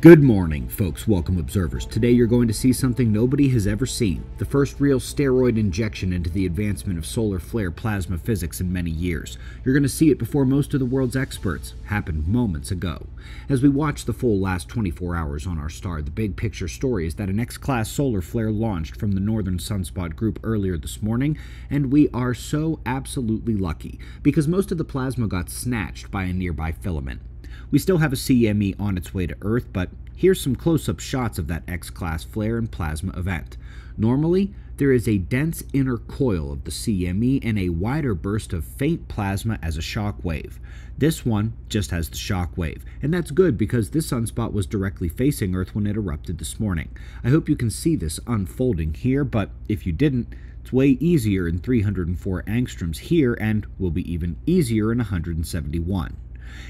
Good morning, folks. Welcome, observers. Today you're going to see something nobody has ever seen the first real steroid injection into the advancement of solar flare plasma physics in many years. You're going to see it before most of the world's experts. Happened moments ago. As we watch the full last 24 hours on our star, the big picture story is that an X class solar flare launched from the Northern Sunspot Group earlier this morning, and we are so absolutely lucky because most of the plasma got snatched by a nearby filament. We still have a CME on its way to Earth, but here's some close-up shots of that X-class flare and plasma event. Normally, there is a dense inner coil of the CME and a wider burst of faint plasma as a shock wave. This one just has the shock wave, and that's good because this sunspot was directly facing Earth when it erupted this morning. I hope you can see this unfolding here, but if you didn't, it's way easier in 304 angstroms here and will be even easier in 171.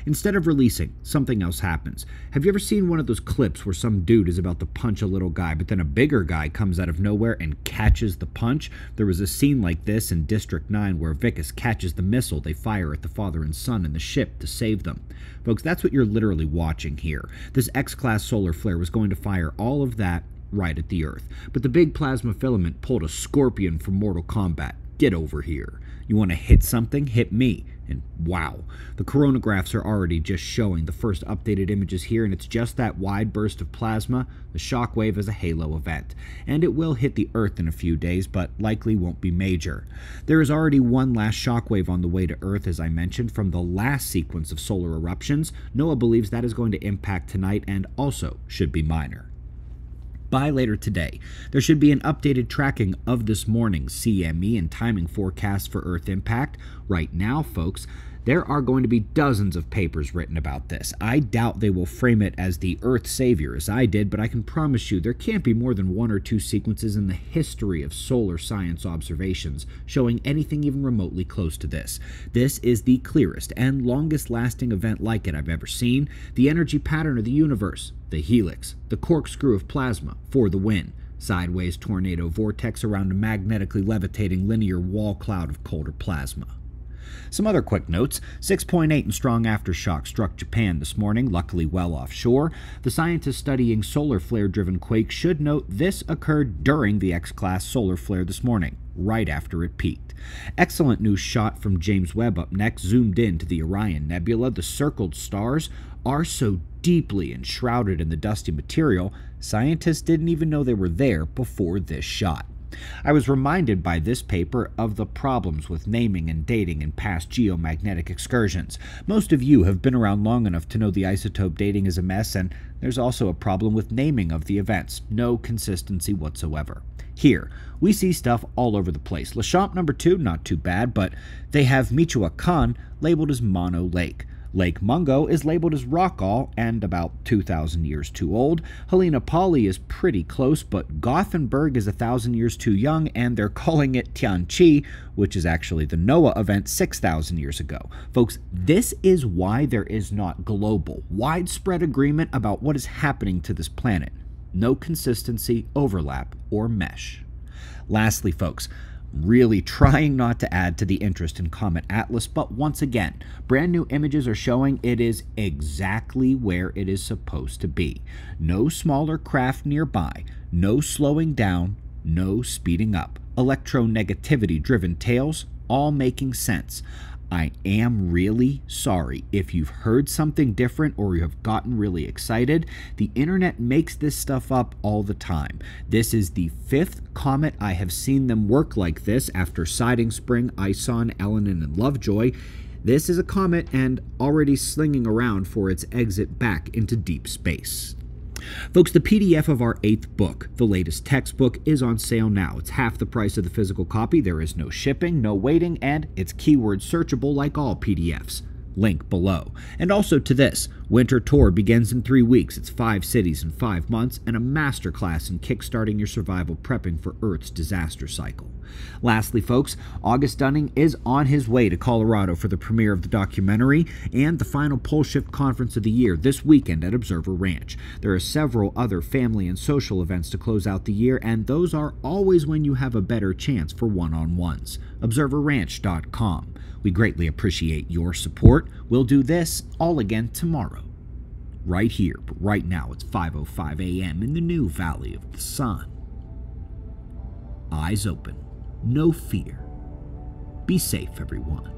Instead of releasing, something else happens. Have you ever seen one of those clips where some dude is about to punch a little guy, but then a bigger guy comes out of nowhere and catches the punch? There was a scene like this in District 9 where Wikus catches the missile they fire at the father and son in the ship to save them. Folks, that's what you're literally watching here. This X-class solar flare was going to fire all of that right at the Earth. But the big plasma filament pulled a scorpion from Mortal Kombat. Get over here. You want to hit something? Hit me. And wow, the coronagraphs are already just showing the first updated images here, and it's just that wide burst of plasma. The shockwave is a halo event, and it will hit the Earth in a few days, but likely won't be major. There is already one last shockwave on the way to Earth, as I mentioned, from the last sequence of solar eruptions. NOAA believes that is going to impact tonight and also should be minor by later today. There should be an updated tracking of this morning's CME and timing forecast for Earth impact. Right now, folks, there are going to be dozens of papers written about this. I doubt they will frame it as the Earth Savior as I did, but I can promise you there can't be more than one or two sequences in the history of solar science observations showing anything even remotely close to this. This is the clearest and longest lasting event like it I've ever seen. The energy pattern of the universe, the helix, the corkscrew of plasma for the win sideways tornado vortex around a magnetically levitating linear wall cloud of colder plasma. Some other quick notes 6.8 in strong aftershock struck Japan this morning, luckily well offshore. The scientists studying solar flare driven quakes should note this occurred during the X class solar flare this morning, right after it peaked. Excellent news shot from James Webb up next, zoomed in to the Orion Nebula. The circled stars are so deeply enshrouded in the dusty material, scientists didn't even know they were there before this shot. I was reminded by this paper of the problems with naming and dating in past geomagnetic excursions. Most of you have been around long enough to know the isotope dating is a mess, and there's also a problem with naming of the events. No consistency whatsoever. Here, we see stuff all over the place. Laschamp number 2, not too bad, but they have Michoacan labeled as Mono Lake. Lake Mungo is labeled as Rockall and about 2,000 years too old. Hilina Pali is pretty close, but Gothenburg is 1,000 years too young, and they're calling it Tianqi, which is actually the NOAA event 6,000 years ago. Folks, this is why there is not global, widespread agreement about what is happening to this planet. No consistency, overlap, or mesh. Lastly, folks, really trying not to add to the interest in Comet Atlas, but once again, brand new images are showing it is exactly where it is supposed to be. No smaller craft nearby, no slowing down, no speeding up. Electronegativity driven tails, all making sense. I am really sorry if you've heard something different or you have gotten really excited. The internet makes this stuff up all the time. This is the fifth comet I have seen them work like this after Siding Spring, ISON, Elenin, and Lovejoy. This is a comet and already slinging around for its exit back into deep space. Folks, the PDF of our eighth book, the latest textbook, is on sale now. It's half the price of the physical copy. There is no shipping, no waiting, and it's keyword searchable like all PDFs link below. And also to this, Winter Tour begins in three weeks. It's five cities in five months, and a masterclass in kickstarting your survival prepping for Earth's disaster cycle. Lastly, folks, August Dunning is on his way to Colorado for the premiere of the documentary and the final pole shift conference of the year this weekend at Observer Ranch. There are several other family and social events to close out the year, and those are always when you have a better chance for one on ones. ObserverRanch.com. We greatly appreciate your support. We'll do this all again tomorrow. right here, but right now it's 5:05 a.m. in the new Valley of the Sun. Eyes open, no fear. Be safe, everyone.